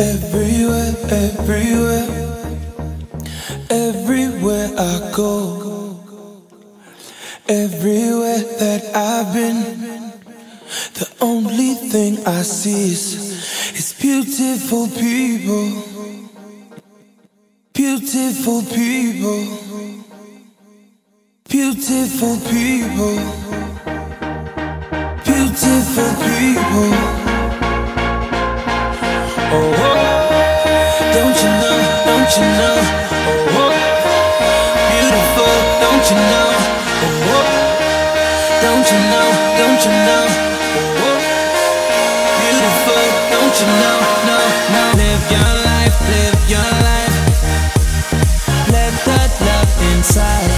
Everywhere, everywhere, everywhere I go, everywhere that I've been, the only thing I see is, is beautiful people, beautiful people, beautiful people, beautiful people. Don't you know, don't you know? Beautiful, don't you know? No, no. Live your life, live your life. Let that love inside.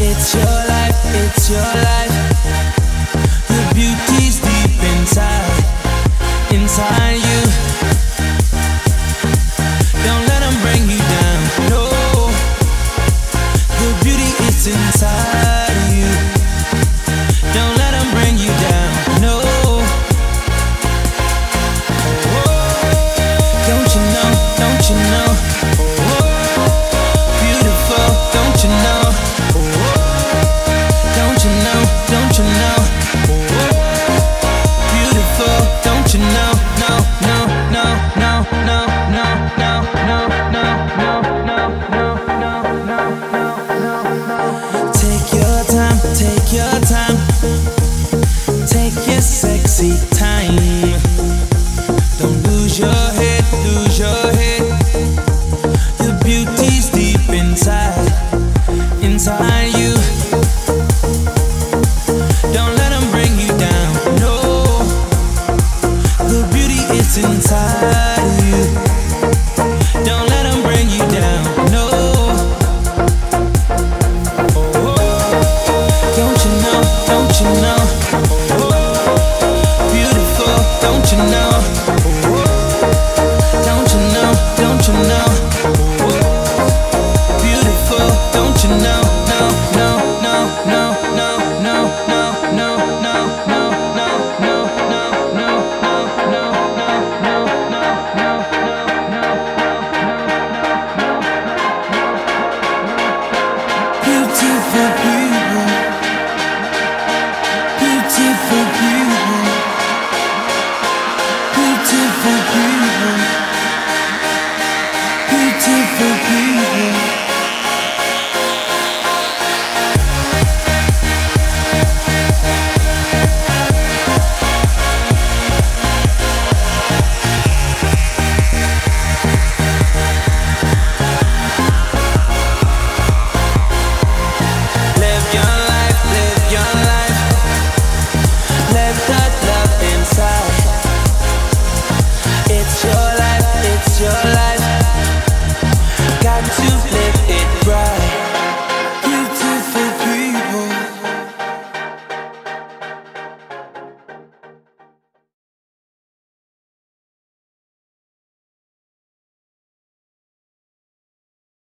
It's your life, it's your life. The beauty's deep inside inside you. Don't you know? Beautiful, don't you know? No, no, no, no, no, no, no, no, no, no, no, no, no, no, no. Sexy Oh, don't you know? Don't you know? Oh, beautiful, don't you know? No, no, no, no, no, no, no, no, no, no, no, no, no, no, no, no, no, no, Beautiful beautiful beautiful people, beautiful.